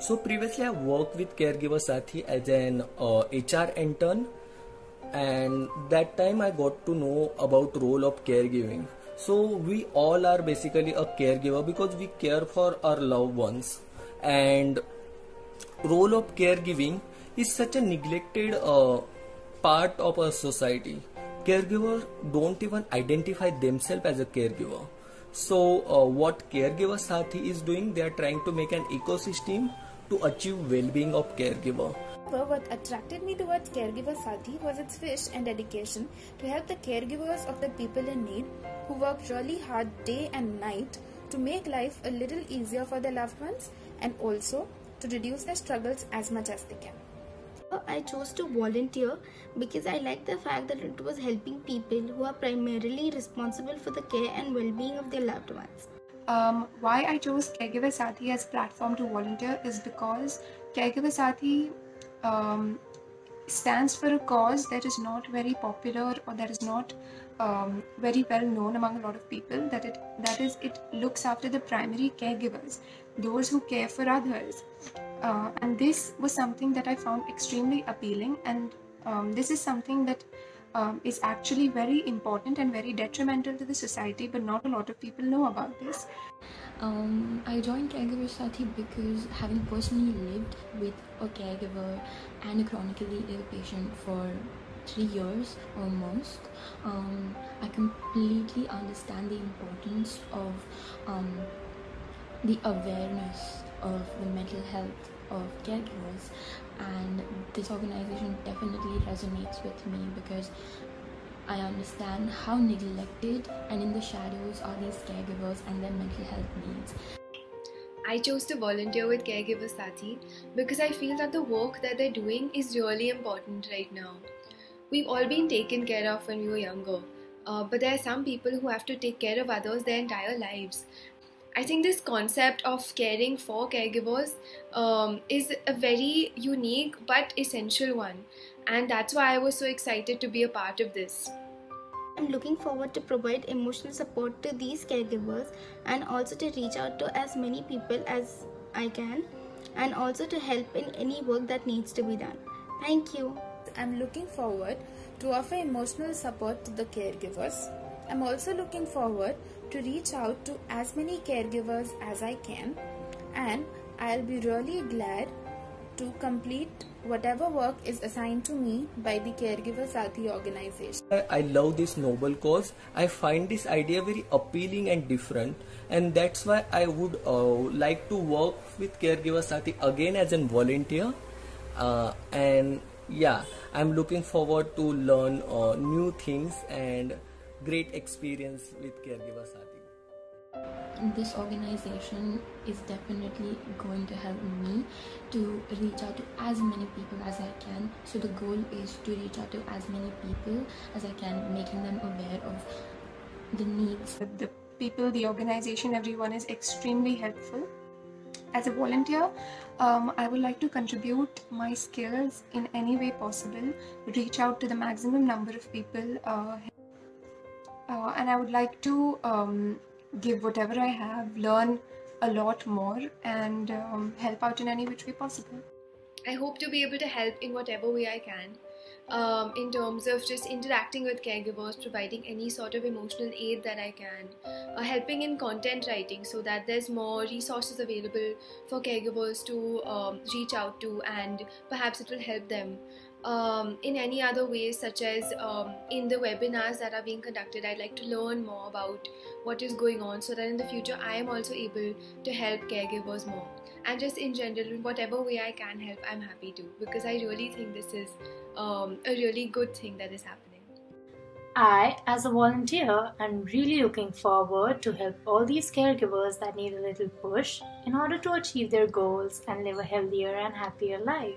So previously I worked with Caregiver Saathi as an uh, HR intern and that time I got to know about role of caregiving. So we all are basically a caregiver because we care for our loved ones and role of caregiving is such a neglected uh, part of our society. Caregivers don't even identify themselves as a caregiver. So, uh, what Caregiver Saathi is doing, they are trying to make an ecosystem to achieve well-being of caregiver. What attracted me towards Caregiver Saathi was its wish and dedication to help the caregivers of the people in need who work really hard day and night to make life a little easier for their loved ones and also to reduce their struggles as much as they can. I chose to volunteer because I like the fact that it was helping people who are primarily responsible for the care and well-being of their loved ones. Um, why I chose Caregiver Saathi as platform to volunteer is because Caregiver Saathi um, stands for a cause that is not very popular or that is not um, very well known among a lot of people. That it that is it looks after the primary caregivers, those who care for others, uh, and this was something that I found extremely appealing. And um, this is something that um, is actually very important and very detrimental to the society, but not a lot of people know about this. Um, I joined Caregiver Saathi because having personally lived with a caregiver and a chronically ill patient for three years almost, um, I completely understand the importance of um, the awareness of the mental health of caregivers and this organization definitely resonates with me because I understand how neglected and in the shadows are these caregivers and their mental health needs. I chose to volunteer with Caregiver Saathi because I feel that the work that they're doing is really important right now. We've all been taken care of when we were younger, uh, but there are some people who have to take care of others their entire lives. I think this concept of caring for caregivers um, is a very unique but essential one, and that's why I was so excited to be a part of this. I'm looking forward to provide emotional support to these caregivers and also to reach out to as many people as I can and also to help in any work that needs to be done. Thank you. I'm looking forward to offer emotional support to the caregivers. I'm also looking forward to reach out to as many caregivers as I can and I'll be really glad to complete whatever work is assigned to me by the Caregiver Saathi organization. I love this noble cause. I find this idea very appealing and different, and that's why I would uh, like to work with Caregiver Saathi again as a volunteer. Uh, and yeah, I'm looking forward to learn uh, new things and great experience with Caregiver Saathi this organization is definitely going to help me to reach out to as many people as I can. So the goal is to reach out to as many people as I can, making them aware of the needs. The people, the organization, everyone is extremely helpful. As a volunteer, um, I would like to contribute my skills in any way possible, reach out to the maximum number of people, uh, uh, and I would like to um, give whatever I have, learn a lot more, and um, help out in any which way possible. I hope to be able to help in whatever way I can. Um, in terms of just interacting with caregivers, providing any sort of emotional aid that I can, uh, helping in content writing so that there's more resources available for caregivers to um, reach out to and perhaps it will help them um, in any other ways, such as um, in the webinars that are being conducted, I'd like to learn more about what is going on so that in the future I am also able to help caregivers more. And just in general, in whatever way I can help, I'm happy to because I really think this is um, a really good thing that is happening. I, as a volunteer, am really looking forward to help all these caregivers that need a little push in order to achieve their goals and live a healthier and happier life.